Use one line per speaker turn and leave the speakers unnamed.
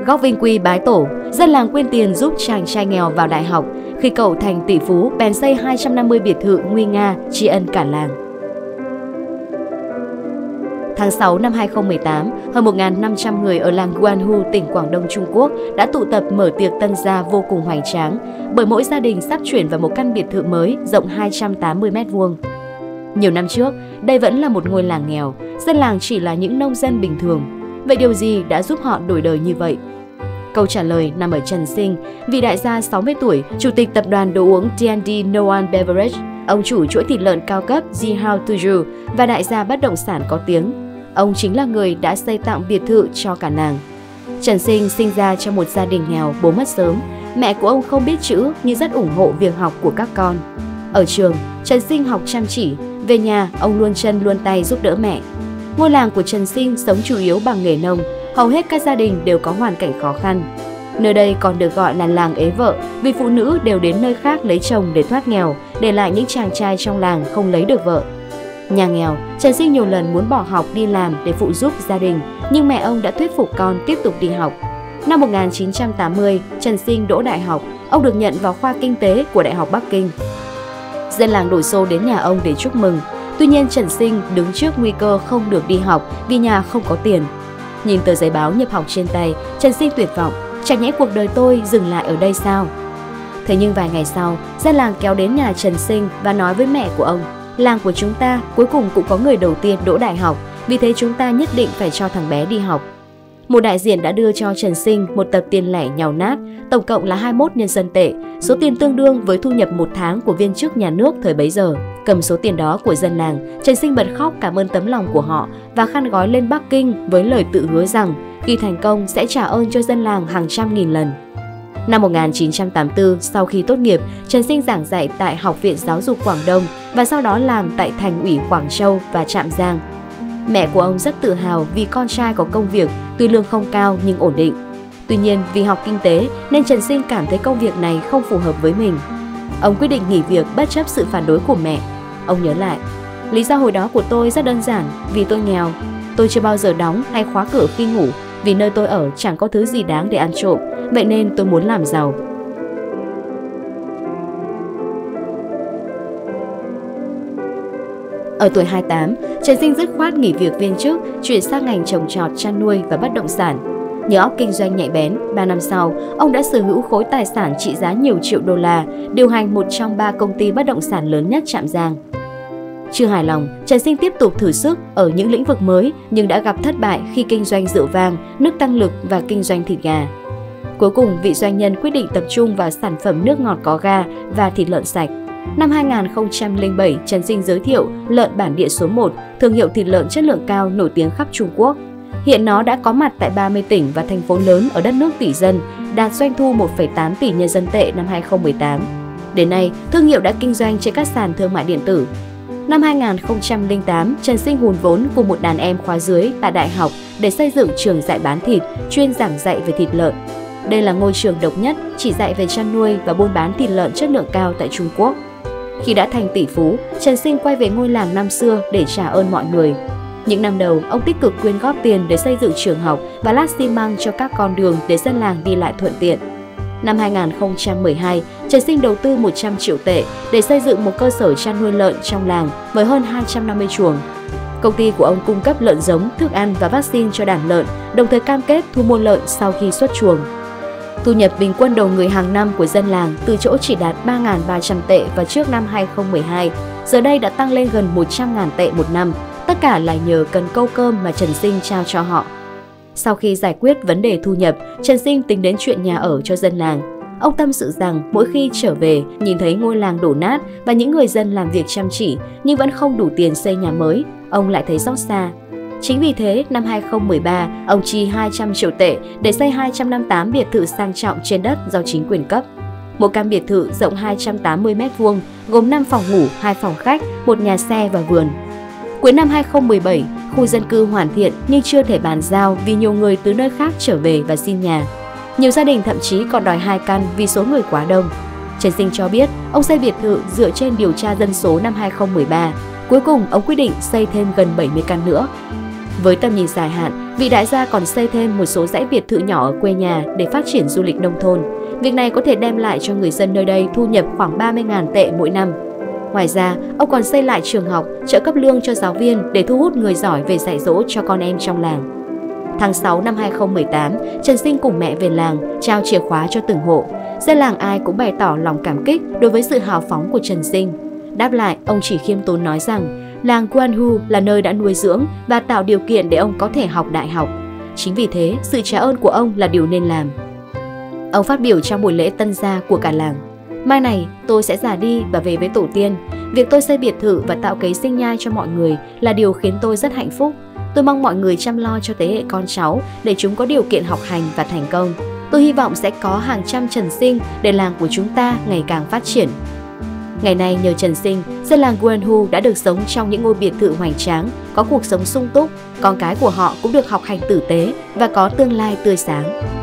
Góc Vinh Quy bái tổ, dân làng quyên tiền giúp chàng trai nghèo vào đại học. Khi cậu thành tỷ phú, bèn xây 250 biệt thự nguy nga, tri ân cả làng. Tháng 6 năm 2018, hơn 1.500 người ở làng Guanhu, tỉnh Quảng Đông Trung Quốc đã tụ tập mở tiệc tân gia vô cùng hoành tráng, bởi mỗi gia đình sắp chuyển vào một căn biệt thự mới rộng 280 m2. Nhiều năm trước, đây vẫn là một ngôi làng nghèo, dân làng chỉ là những nông dân bình thường. Vậy điều gì đã giúp họ đổi đời như vậy? Câu trả lời nằm ở Trần Sinh, vị đại gia 60 tuổi, chủ tịch tập đoàn đồ uống D&D Noan Beverage, ông chủ chuỗi thịt lợn cao cấp Jihao Tuju và đại gia bất động sản có tiếng. Ông chính là người đã xây tặng biệt thự cho cả nàng. Trần Sinh sinh ra trong một gia đình nghèo, bố mất sớm. Mẹ của ông không biết chữ nhưng rất ủng hộ việc học của các con. Ở trường, Trần Sinh học chăm chỉ. Về nhà, ông luôn chân luôn tay giúp đỡ mẹ. Ngôi làng của Trần Sinh sống chủ yếu bằng nghề nông, hầu hết các gia đình đều có hoàn cảnh khó khăn. Nơi đây còn được gọi là làng ế vợ vì phụ nữ đều đến nơi khác lấy chồng để thoát nghèo, để lại những chàng trai trong làng không lấy được vợ. Nhà nghèo, Trần Sinh nhiều lần muốn bỏ học đi làm để phụ giúp gia đình, nhưng mẹ ông đã thuyết phục con tiếp tục đi học. Năm 1980, Trần Sinh đỗ đại học, ông được nhận vào khoa kinh tế của Đại học Bắc Kinh. Dân làng đổ xô đến nhà ông để chúc mừng, tuy nhiên Trần Sinh đứng trước nguy cơ không được đi học vì nhà không có tiền. Nhìn tờ giấy báo nhập học trên tay, Trần Sinh tuyệt vọng, chẳng nhẽ cuộc đời tôi dừng lại ở đây sao? Thế nhưng vài ngày sau, dân làng kéo đến nhà Trần Sinh và nói với mẹ của ông Làng của chúng ta cuối cùng cũng có người đầu tiên đỗ đại học, vì thế chúng ta nhất định phải cho thằng bé đi học. Một đại diện đã đưa cho Trần Sinh một tập tiền lẻ nhào nát, tổng cộng là 21 nhân dân tệ, số tiền tương đương với thu nhập một tháng của viên chức nhà nước thời bấy giờ. Cầm số tiền đó của dân làng, Trần Sinh bật khóc cảm ơn tấm lòng của họ và khăn gói lên Bắc Kinh với lời tự hứa rằng khi thành công sẽ trả ơn cho dân làng hàng trăm nghìn lần. Năm 1984, sau khi tốt nghiệp, Trần Sinh giảng dạy tại Học viện Giáo dục Quảng Đông và sau đó làm tại Thành ủy Quảng Châu và Trạm Giang. Mẹ của ông rất tự hào vì con trai có công việc, tuy lương không cao nhưng ổn định. Tuy nhiên, vì học kinh tế nên Trần Sinh cảm thấy công việc này không phù hợp với mình. Ông quyết định nghỉ việc bất chấp sự phản đối của mẹ. Ông nhớ lại, lý do hồi đó của tôi rất đơn giản, vì tôi nghèo. Tôi chưa bao giờ đóng hay khóa cửa khi ngủ, vì nơi tôi ở chẳng có thứ gì đáng để ăn trộm, vậy nên tôi muốn làm giàu. Ở tuổi 28, Trần Sinh dứt khoát nghỉ việc viên chức, chuyển sang ngành trồng trọt, chăn nuôi và bất động sản. Nhờ óc kinh doanh nhạy bén, 3 năm sau, ông đã sở hữu khối tài sản trị giá nhiều triệu đô la, điều hành một trong ba công ty bất động sản lớn nhất Trạm Giang. Chưa hài lòng, Trần Sinh tiếp tục thử sức ở những lĩnh vực mới nhưng đã gặp thất bại khi kinh doanh rượu vang, nước tăng lực và kinh doanh thịt gà. Cuối cùng, vị doanh nhân quyết định tập trung vào sản phẩm nước ngọt có ga và thịt lợn sạch. Năm 2007, Trần Sinh giới thiệu lợn bản địa số 1, thương hiệu thịt lợn chất lượng cao nổi tiếng khắp Trung Quốc. Hiện nó đã có mặt tại 30 tỉnh và thành phố lớn ở đất nước tỷ dân, đạt doanh thu 1,8 tỷ nhân dân tệ năm 2018. Đến nay, thương hiệu đã kinh doanh trên các sàn thương mại điện tử. Năm 2008, Trần Sinh hùn vốn cùng một đàn em khóa dưới tại đại học để xây dựng trường dạy bán thịt, chuyên giảng dạy về thịt lợn. Đây là ngôi trường độc nhất chỉ dạy về chăn nuôi và buôn bán thịt lợn chất lượng cao tại Trung Quốc. Khi đã thành tỷ phú, Trần Sinh quay về ngôi làng năm xưa để trả ơn mọi người. Những năm đầu, ông tích cực quyên góp tiền để xây dựng trường học và lát xi măng cho các con đường để dân làng đi lại thuận tiện. Năm 2012, Trần Sinh đầu tư 100 triệu tệ để xây dựng một cơ sở chăn nuôi lợn trong làng với hơn 250 chuồng. Công ty của ông cung cấp lợn giống, thức ăn và vaccine cho đàn lợn, đồng thời cam kết thu mua lợn sau khi xuất chuồng. Thu nhập bình quân đầu người hàng năm của dân làng từ chỗ chỉ đạt 3.300 tệ vào trước năm 2012, giờ đây đã tăng lên gần 100.000 tệ một năm, tất cả là nhờ cần câu cơm mà Trần Sinh trao cho họ. Sau khi giải quyết vấn đề thu nhập, Trần Sinh tính đến chuyện nhà ở cho dân làng. Ông tâm sự rằng mỗi khi trở về, nhìn thấy ngôi làng đổ nát và những người dân làm việc chăm chỉ nhưng vẫn không đủ tiền xây nhà mới, ông lại thấy xót xa. Chính vì thế, năm 2013, ông chi 200 triệu tệ để xây 258 biệt thự sang trọng trên đất do chính quyền cấp. Một căn biệt thự rộng 280 m2, gồm 5 phòng ngủ, 2 phòng khách, một nhà xe và vườn. Cuối năm 2017, khu dân cư hoàn thiện nhưng chưa thể bàn giao vì nhiều người từ nơi khác trở về và xin nhà. Nhiều gia đình thậm chí còn đòi hai căn vì số người quá đông. Trần Sinh cho biết, ông xây biệt thự dựa trên điều tra dân số năm 2013. Cuối cùng, ông quyết định xây thêm gần 70 căn nữa. Với tầm nhìn dài hạn, Vị đại gia còn xây thêm một số dãy biệt thự nhỏ ở quê nhà để phát triển du lịch nông thôn. Việc này có thể đem lại cho người dân nơi đây thu nhập khoảng 30.000 tệ mỗi năm. Ngoài ra, ông còn xây lại trường học, trợ cấp lương cho giáo viên để thu hút người giỏi về dạy dỗ cho con em trong làng. Tháng 6 năm 2018, Trần Sinh cùng mẹ về làng, trao chìa khóa cho từng hộ. Dân làng ai cũng bày tỏ lòng cảm kích đối với sự hào phóng của Trần Sinh. Đáp lại, ông chỉ khiêm tốn nói rằng làng Guanhu là nơi đã nuôi dưỡng và tạo điều kiện để ông có thể học đại học. Chính vì thế, sự trả ơn của ông là điều nên làm. Ông phát biểu trong buổi lễ tân gia của cả làng. Mai này, tôi sẽ già đi và về với tổ tiên. Việc tôi xây biệt thự và tạo cấy sinh nhai cho mọi người là điều khiến tôi rất hạnh phúc. Tôi mong mọi người chăm lo cho thế hệ con cháu để chúng có điều kiện học hành và thành công. Tôi hy vọng sẽ có hàng trăm Trần Sinh để làng của chúng ta ngày càng phát triển. Ngày nay nhờ Trần Sinh, dân làng Guanhu đã được sống trong những ngôi biệt thự hoành tráng, có cuộc sống sung túc, con cái của họ cũng được học hành tử tế và có tương lai tươi sáng.